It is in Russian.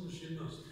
слушай нас.